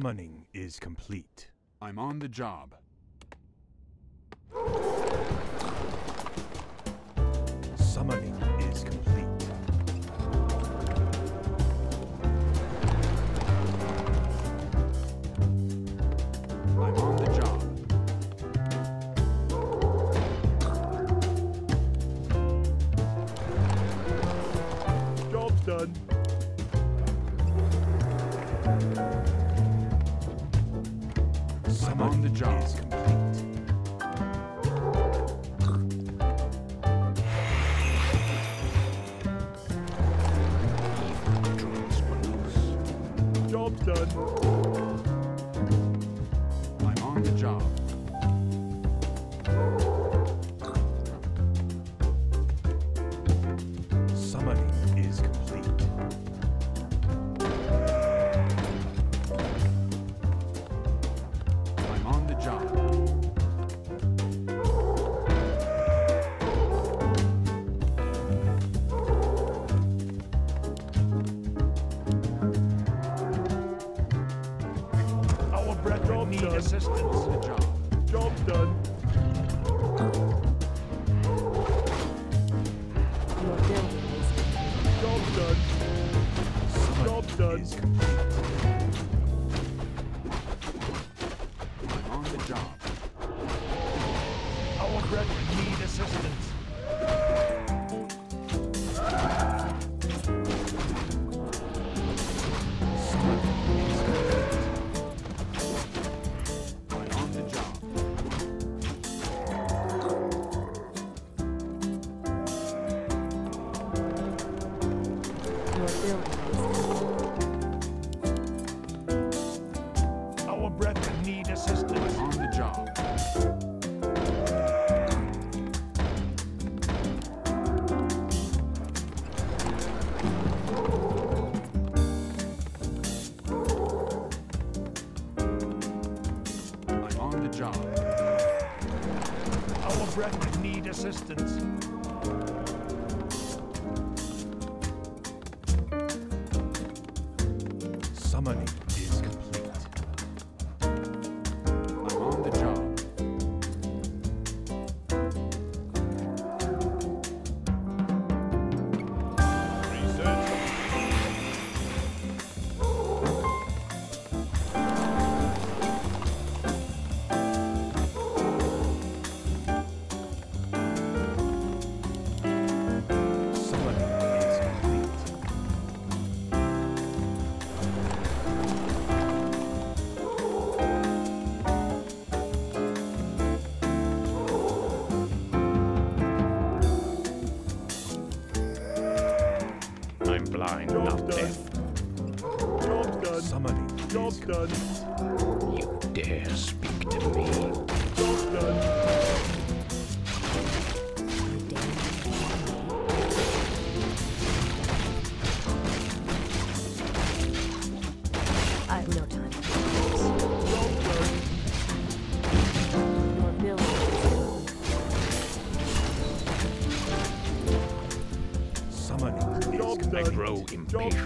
Summoning is complete. I'm on the job. done.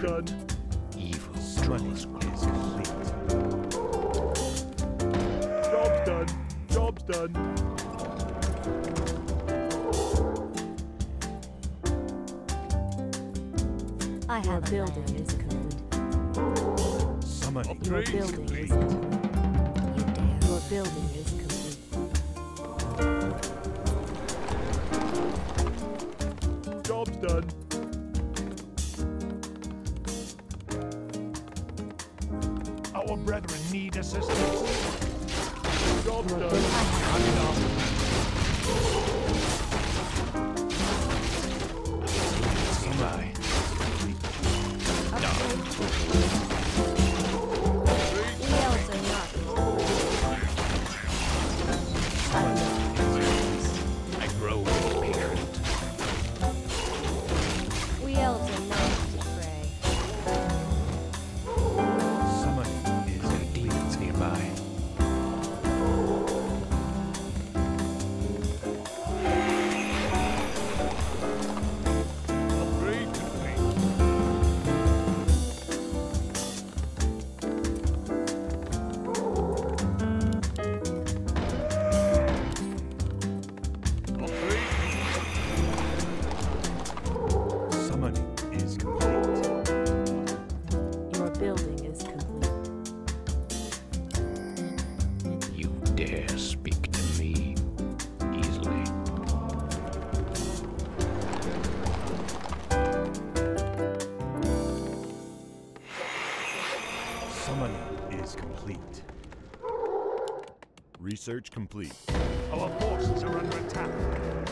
Evil is complete. Job's done. Job's done. I have Your building is complete. Summoning Your building is complete. You dare. Your building is complete. Job's done. brethren need assistance. Job done. Hand off. Oh my. Done. Research complete. Our forces are under attack.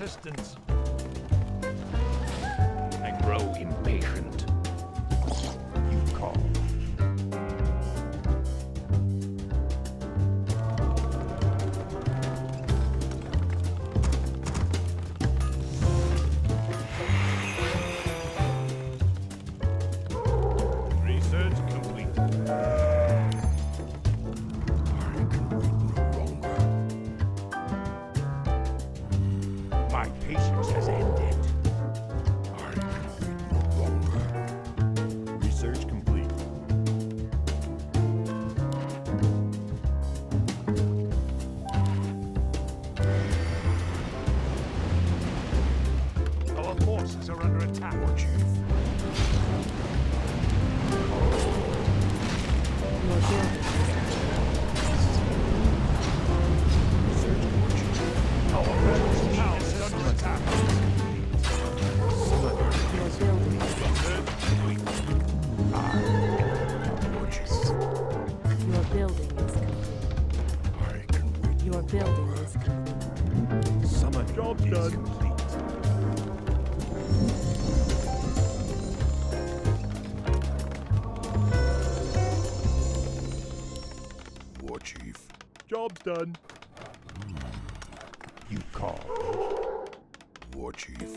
Assistance. Done. You call. War Chief.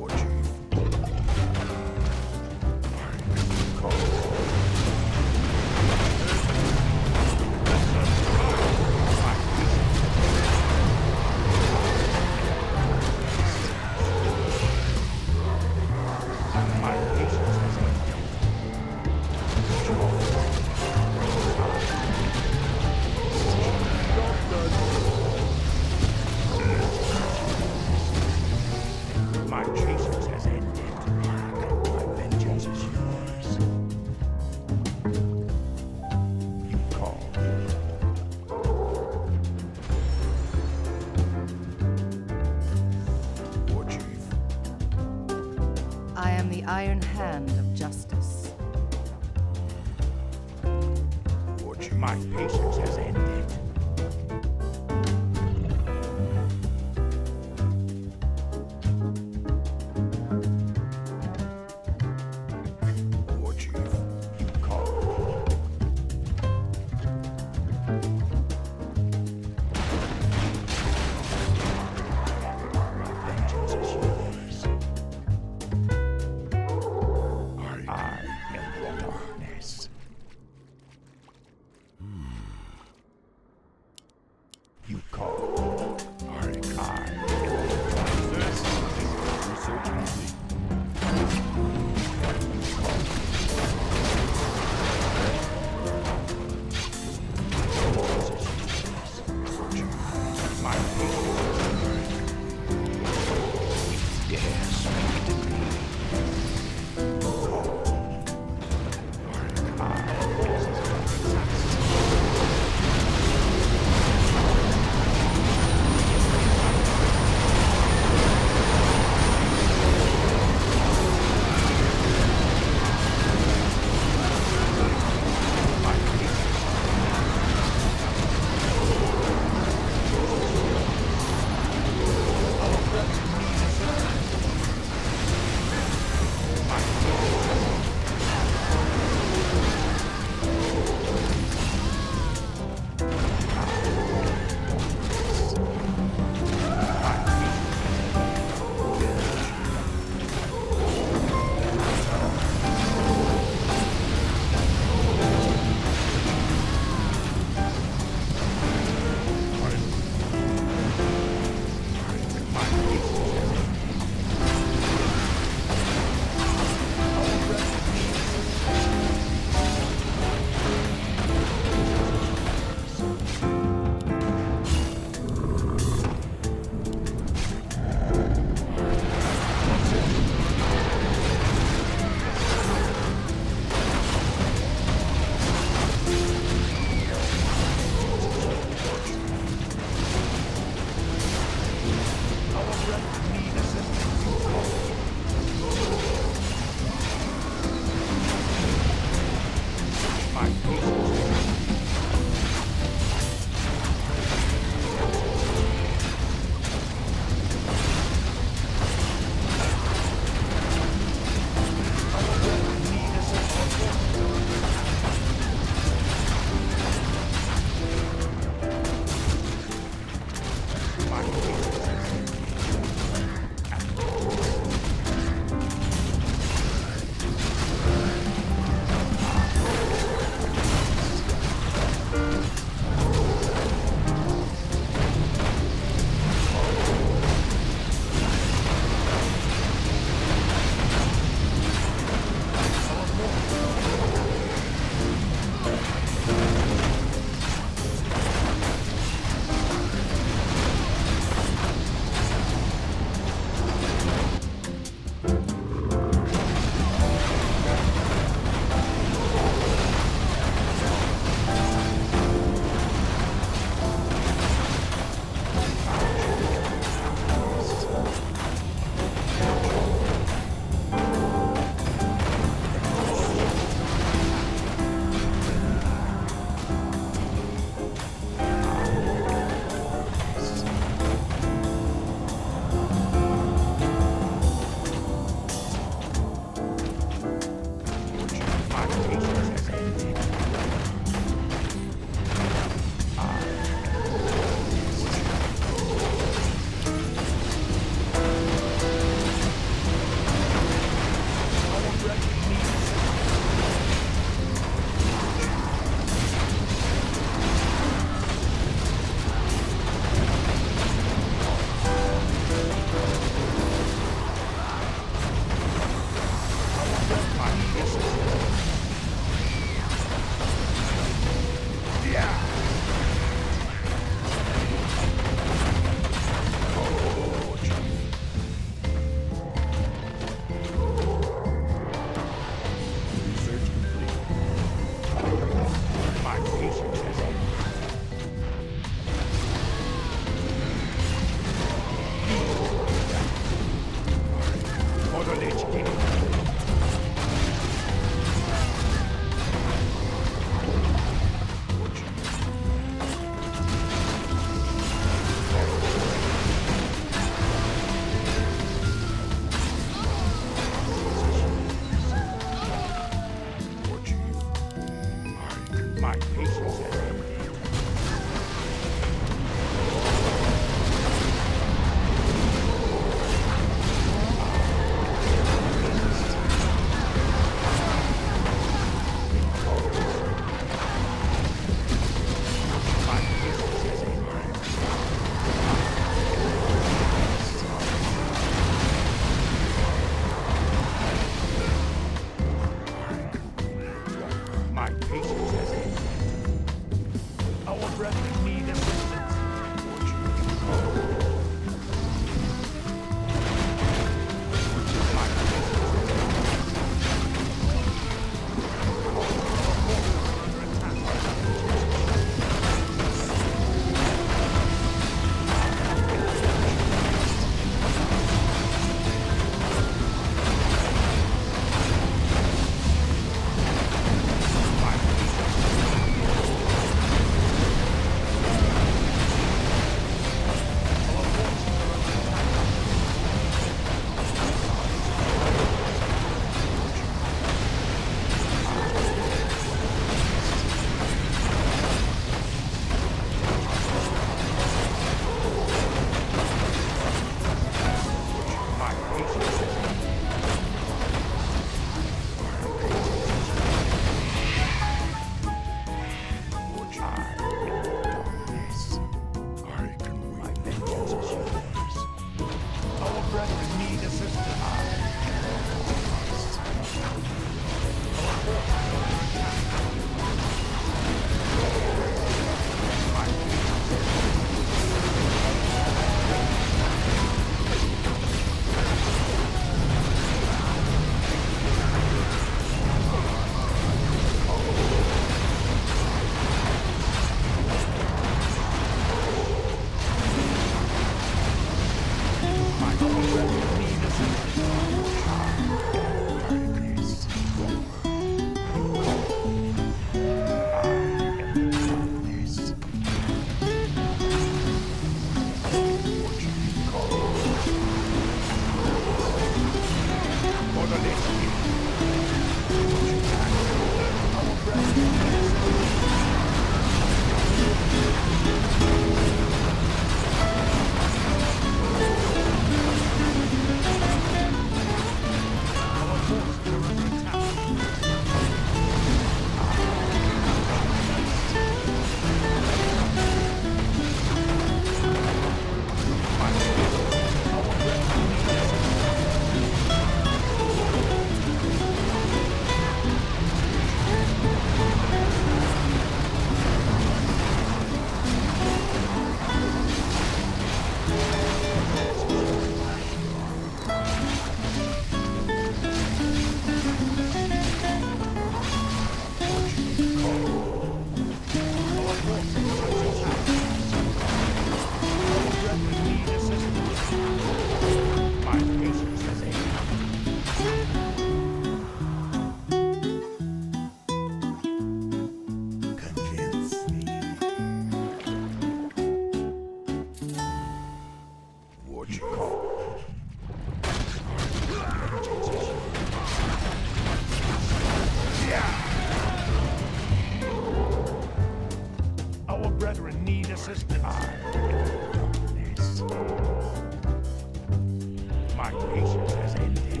My patience has ended.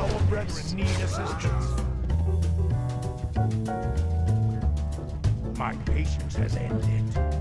Our brethren need assistance. My patience has ended.